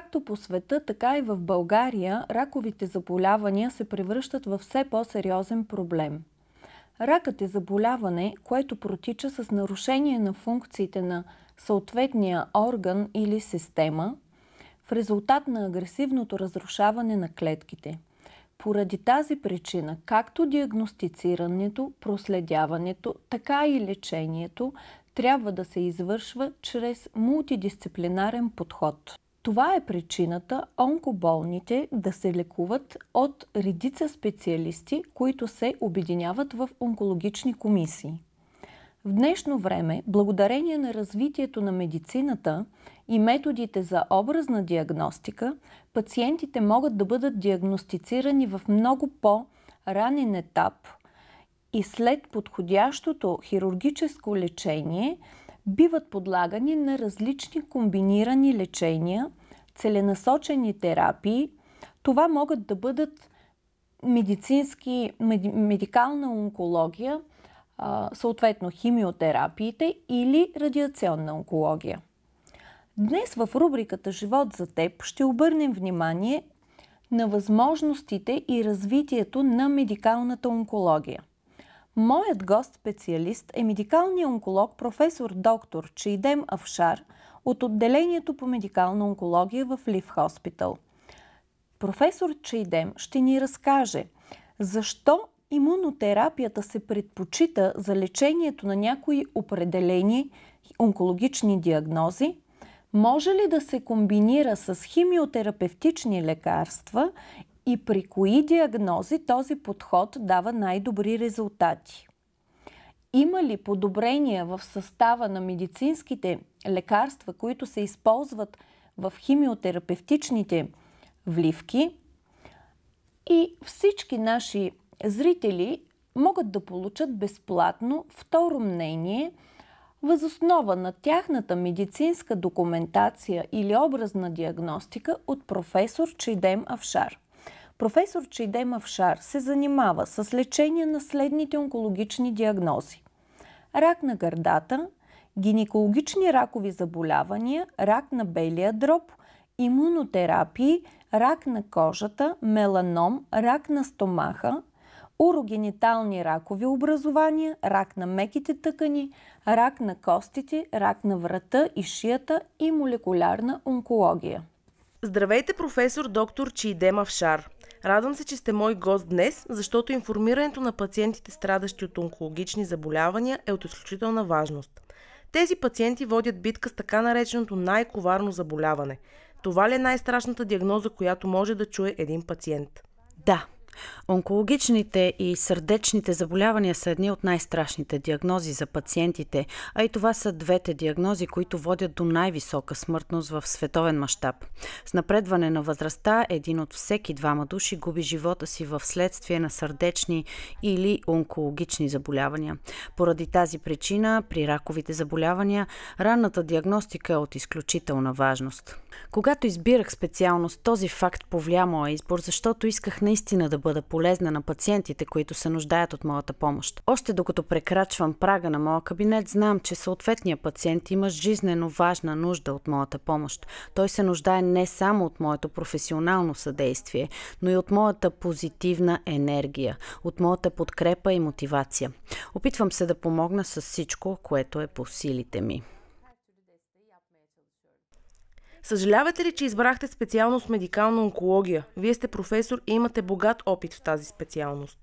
Както по света, така и в България раковите заболявания се превръщат в все по-сериозен проблем. Ракът е заболяване, което протича с нарушение на функциите на съответния орган или система в резултат на агресивното разрушаване на клетките. Поради тази причина, както диагностицирането, проследяването, така и лечението трябва да се извършва чрез мултидисциплинарен подход. Това е причината онкоболните да се лекуват от редица специалисти, които се обединяват в онкологични комисии. В днешно време, благодарение на развитието на медицината и методите за образна диагностика, пациентите могат да бъдат диагностицирани в много по-ранен етап и след подходящото хирургическо лечение – биват подлагани на различни комбинирани лечения, целенасочени терапии. Това могат да бъдат медицински, медикална онкология, съответно химиотерапиите или радиационна онкология. Днес в рубриката Живот за теб ще обърнем внимание на възможностите и развитието на медикалната онкология. Моят гост-специалист е медикалният онколог професор доктор Чейдем Авшар от отделението по медикална онкология в Лив Хоспитал. Професор Чейдем ще ни разкаже защо имунотерапията се предпочита за лечението на някои определени онкологични диагнози, може ли да се комбинира с химиотерапевтични лекарства и при кои диагнози този подход дава най-добри резултати. Има ли подобрения в състава на медицинските лекарства, които се използват в химиотерапевтичните вливки? И всички наши зрители могат да получат безплатно второ мнение възоснова на тяхната медицинска документация или образна диагностика от професор Чейдем Авшар. Професор Чейдем Авшар се занимава с лечение на следните онкологични диагнози. Рак на гърдата, гинекологични ракови заболявания, рак на белия дроб, имунотерапии, рак на кожата, меланом, рак на стомаха, урогенитални ракови образования, рак на меките тъкани, рак на костите, рак на врата и шията и молекулярна онкология. Здравейте, професор доктор Чийдем Авшар. Радвам се, че сте мой гост днес, защото информирането на пациентите, страдащи от онкологични заболявания, е от изключителна важност. Тези пациенти водят битка с така нареченото най-коварно заболяване. Това ли е най-страшната диагноза, която може да чуе един пациент? Да, Онкологичните и сърдечните заболявания са едни от най-страшните диагнози за пациентите, а и това са двете диагнози, които водят до най-висока смъртност в световен мащаб. С напредване на възрастта, един от всеки двама души губи живота си в следствие на сърдечни или онкологични заболявания. Поради тази причина, при раковите заболявания, ранната диагностика е от изключителна важност. Когато избирах специалност, този факт повлия моя избор, защото исках наистина да бъда полезна на пациентите, които се нуждаят от моята помощ. Още докато прекрачвам прага на моя кабинет, знам, че съответният пациент има жизнено важна нужда от моята помощ. Той се нуждае не само от моето професионално съдействие, но и от моята позитивна енергия, от моята подкрепа и мотивация. Опитвам се да помогна с всичко, което е по силите ми. Съжалявате ли, че избрахте специалност медикална онкология? Вие сте професор и имате богат опит в тази специалност.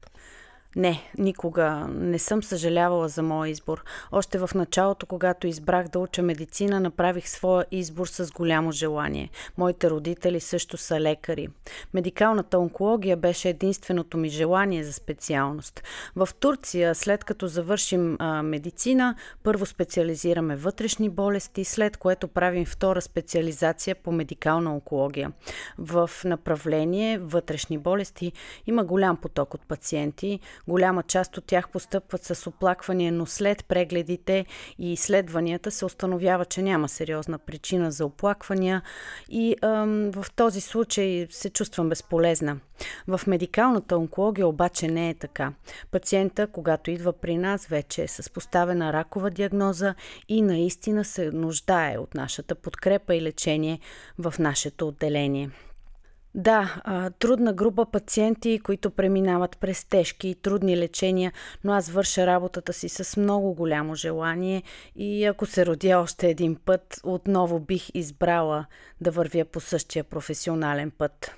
Не, никога не съм съжалявала за моя избор. Още в началото, когато избрах да уча медицина, направих своя избор с голямо желание. Моите родители също са лекари. Медикалната онкология беше единственото ми желание за специалност. В Турция, след като завършим а, медицина, първо специализираме вътрешни болести, след което правим втора специализация по медикална онкология. В направление вътрешни болести има голям поток от пациенти, Голяма част от тях постъпват с оплаквания, но след прегледите и изследванията се установява, че няма сериозна причина за оплаквания и ам, в този случай се чувствам безполезна. В медикалната онкология обаче не е така. Пациента, когато идва при нас, вече е с поставена ракова диагноза и наистина се нуждае от нашата подкрепа и лечение в нашето отделение. Да, трудна група пациенти, които преминават през тежки и трудни лечения, но аз върша работата си с много голямо желание и ако се родя още един път, отново бих избрала да вървя по същия професионален път.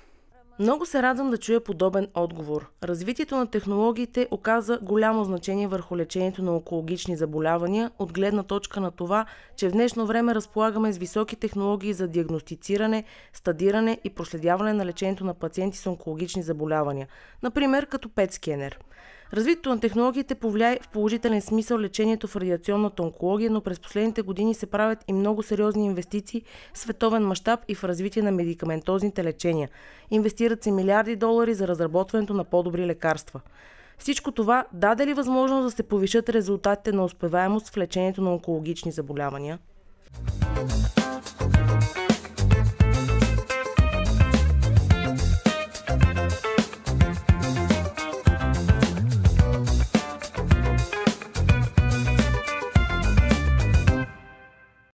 Много се радвам да чуя подобен отговор. Развитието на технологиите оказа голямо значение върху лечението на онкологични заболявания, от гледна точка на това, че в днешно време разполагаме с високи технологии за диагностициране, стадиране и проследяване на лечението на пациенти с онкологични заболявания, например като пет скенер – Развитието на технологиите повлияе в положителен смисъл лечението в радиационната онкология, но през последните години се правят и много сериозни инвестиции в световен мащаб и в развитие на медикаментозните лечения. Инвестират се милиарди долари за разработването на по-добри лекарства. Всичко това даде ли възможност да се повишат резултатите на успеваемост в лечението на онкологични заболявания?